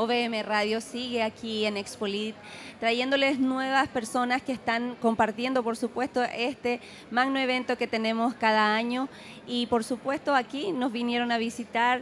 OVM Radio sigue aquí en Expolit, trayéndoles nuevas personas que están compartiendo, por supuesto, este magno evento que tenemos cada año. Y por supuesto, aquí nos vinieron a visitar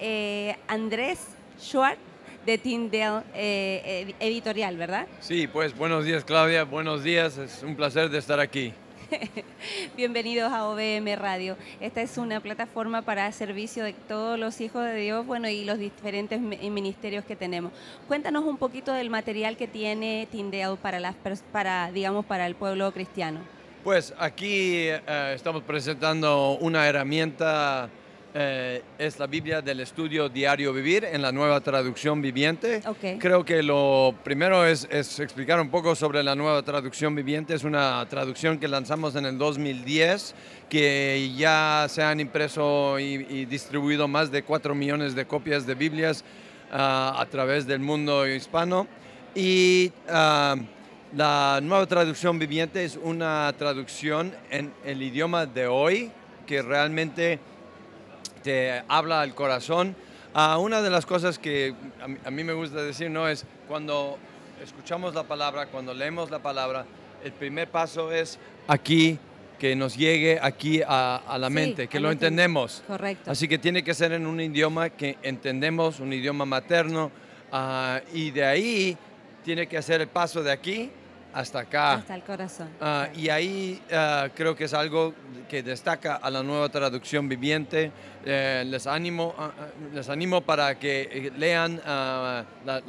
eh, Andrés Schwartz de Tyndale eh, Editorial, ¿verdad? Sí, pues buenos días, Claudia. Buenos días. Es un placer de estar aquí. Bienvenidos a OVM Radio. Esta es una plataforma para servicio de todos los hijos de Dios, bueno, y los diferentes ministerios que tenemos. Cuéntanos un poquito del material que tiene Tindeo para las para digamos para el pueblo cristiano. Pues aquí eh, estamos presentando una herramienta eh, es la Biblia del estudio Diario Vivir en la nueva traducción viviente. Creo que lo primero es, explicar un poco sobre la nueva traducción viviente. Es una traducción que lanzamos en el 2010, que ya se han impreso y, distribuido más de 4 millones de copias de Biblias ah, a través del mundo hispano. Y ah, la nueva traducción viviente es una traducción en el idioma de hoy que realmente te habla al corazón. Ah, una de las cosas que a mí, me gusta decir no es cuando escuchamos la palabra, cuando leemos la palabra, el primer paso es aquí, que nos llegue aquí a, la mente, que lo entendemos. Correcto. Así que tiene que ser en un idioma que entendemos, un idioma materno, ah, y de ahí tiene que hacer el paso de aquí hasta acá. Hasta el corazón. Ah, y ahí ah, creo que es algo que destaca a la nueva traducción viviente. Eh, les, animo, ah, les animo para que eh, lean la,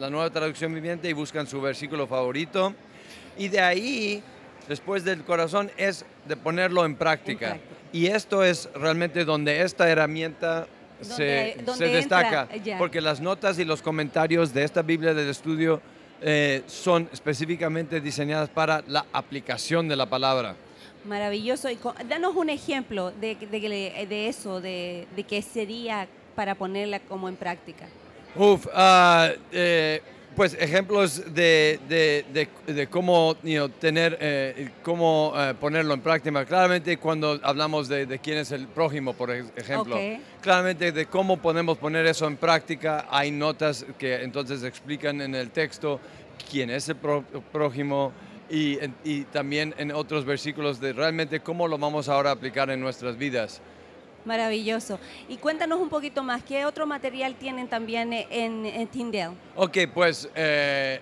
nueva traducción viviente y buscan su versículo favorito. Y de ahí, después del corazón, es de ponerlo en práctica. Y esto es realmente donde esta herramienta se, se, destaca, porque las notas y los comentarios de esta Biblia del estudio eh, son específicamente diseñadas para la aplicación de la palabra. Maravilloso. Y danos un ejemplo de, de, eso, de, de, qué sería para ponerla como en práctica. Uf, uh, eh, pues ejemplos de, de, de cómo tener, eh, cómo eh, ponerlo en práctica. Claramente cuando hablamos de, quién es el prójimo, por ejemplo, claramente de cómo podemos poner eso en práctica, hay notas que entonces explican en el texto quién es el prójimo y, y también en otros versículos de realmente cómo lo vamos ahora a aplicar en nuestras vidas. Maravilloso. Y cuéntanos un poquito más, ¿qué otro material tienen también en, en Tyndale? Ok, pues eh,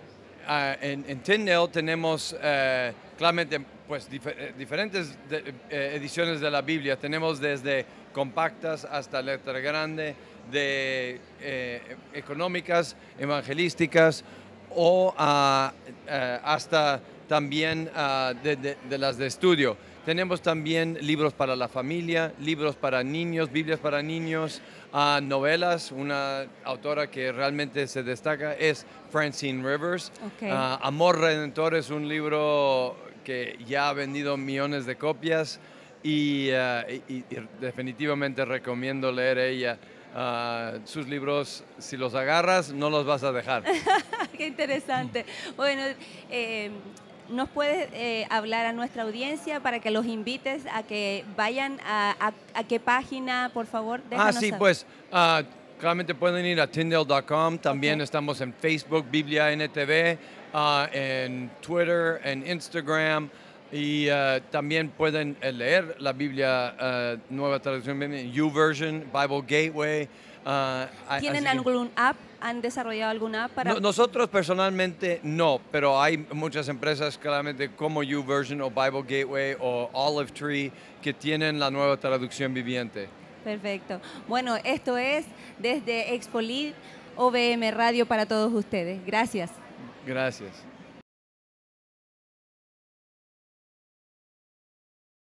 ah, en, Tyndale tenemos eh, claramente pues, eh, diferentes ediciones de la Biblia. Tenemos desde compactas hasta letra grande, de económicas, evangelísticas o ah, hasta también ah, de las de estudio. Tenemos también libros para la familia, libros para niños, Biblias para niños, uh, novelas. Una autora que realmente se destaca es Francine Rivers. Ah, Amor Redentor es un libro que ya ha vendido millones de copias y, ah, definitivamente recomiendo leer ella. sus libros, si los agarras, no los vas a dejar. Qué interesante. Bueno, eh, ¿Nos puedes eh, hablar a nuestra audiencia para que los invites a que vayan a, a, qué página, por favor? ah, sí, pues uh, claramente pueden ir a tyndale.com. También estamos en Facebook, Biblia NTV, uh, en Twitter, en Instagram. Y uh, también pueden eh, leer la Biblia Nueva Traducción, YouVersion, Bible Gateway. ¿Tienen algún app ¿Han desarrollado alguna app para...? nosotros personalmente no, pero hay muchas empresas claramente como YouVersion o Bible Gateway o Olive Tree que tienen la nueva traducción viviente. Perfecto. Bueno, esto es desde Expolit OVM Radio para todos ustedes. Gracias. Gracias.